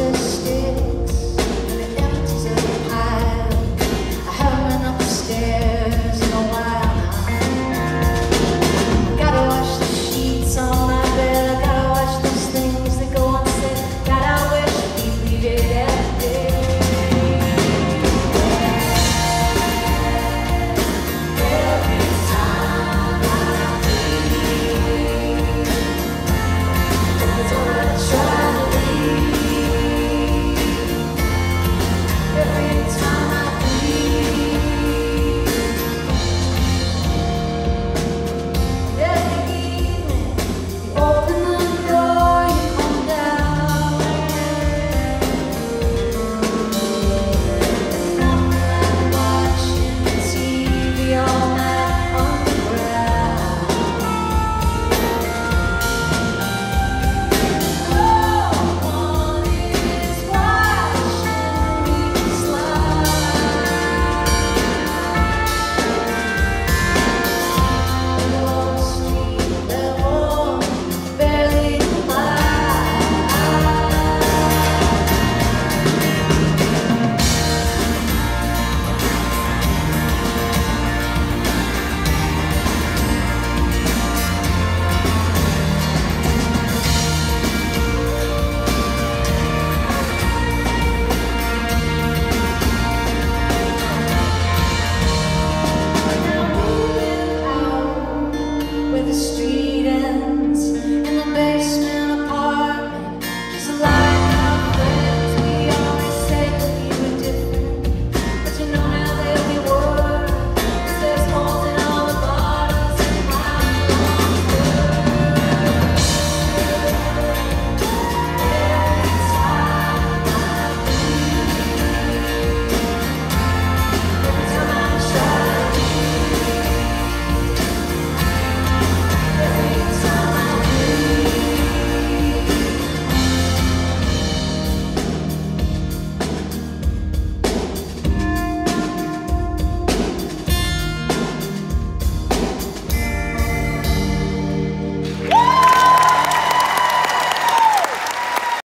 just